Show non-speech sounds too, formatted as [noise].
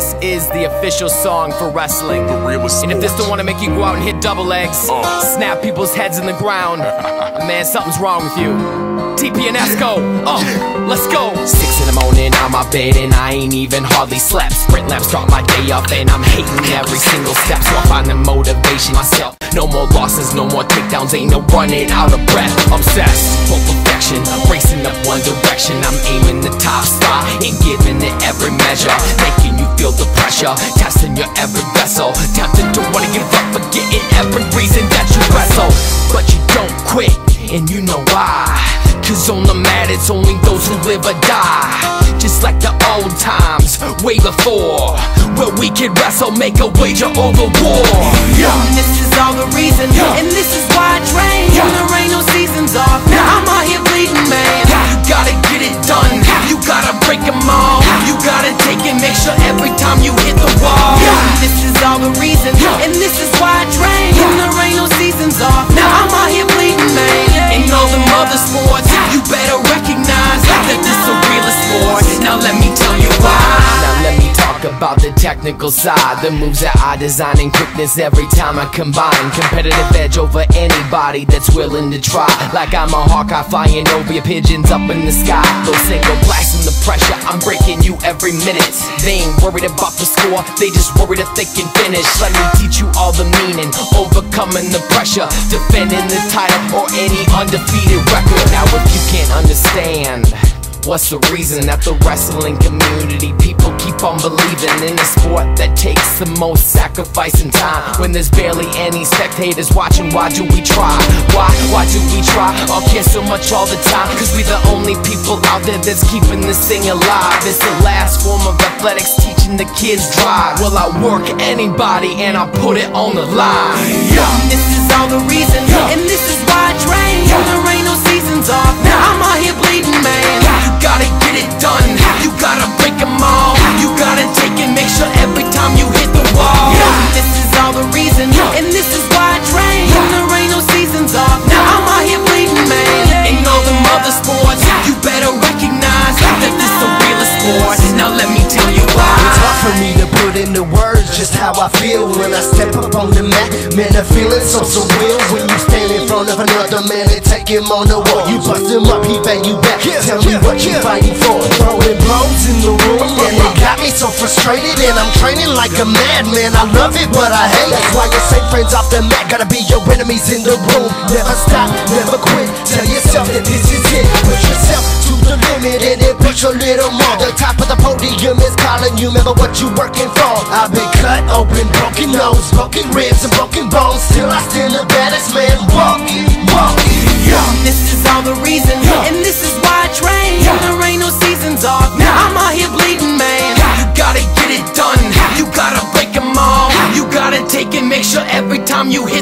this is the official song for wrestling. The realest And if this don't wanna make you go out and hit double legs, Uh. snap people's heads in the ground, [laughs] man, something's wrong with you. TP and Esco, oh, let's go. Six in the morning, on my bed, and I ain't even hardly slept. Sprint laps start my day off, and I'm hating every single step. So I find the motivation myself. No more losses, no more takedowns, ain't no running out of breath. Obsessed, racing up one direction. I'm aiming the top spot and giving it every measure, making you feel the pressure, testing your every vessel. Tempted to wanna give up, forgetting every reason that you wrestle, but you don't quit, and you know why. Cause on the mat, it's only those who live or die. Just like the old times, way before, where we could wrestle, make a wager over war. Yeah. And this is all the reason, and this is why I train. When there ain't no seasons off, time you hit the wall. And this is all the reason, and this is why I train. When there ain't no seasons off, now I'm out here bleeding, man. In all the other sports, you better recognize that this a realest sport. Now let me tell you why. Now let me talk about the technical side, the moves that I design and quickness every time I combine. Competitive edge over anybody that's willing to try. Like I'm a Hawkeye flying over your pigeons up in the sky. Those single blacks in the every minute. They ain't worried about the score, they just worried if they can finish. Let me teach you all the meaning, overcoming the pressure, defending the title or any undefeated record. Now if you can't understand. What's the reason that the wrestling community people keep on believing in a sport that takes the most sacrifice and time? When there's barely any spectators watching, why do we try? Why, why do we try or care so much all the time? Cause we the only people out there that's keeping this thing alive. It's the last form of athletics teaching the kids drive. Well, I work anybody and I put it on the line. And this is all the reason, and this is why I train. When Now let me tell you why. It's hard for me to put into words just how I feel when I step up on the mat. Man, I feel it so surreal when you stand in front of another man and take him on the wall. You bust him up, he bang you back. Tell me what you fighting for. Throwing blows in the room, [laughs] and it got me so frustrated. And I'm training like a madman. I love it, but I hate. That's why you say friends off the mat gotta be your enemies in the room. Never stop, never quit. Tell yourself that this is it. And then a little more. The top of the podium is calling you. Remember what you working for. I've been cut open, broken nose, broken ribs, and broken bones. Still, I still the baddest man walking, walking. And this is all the reason, yeah. and this is why I train. When there ain't no seasons off, now I'm out here bleeding, man. You gotta get it done. You gotta break them all. You gotta take it, make sure every time you hit the wall.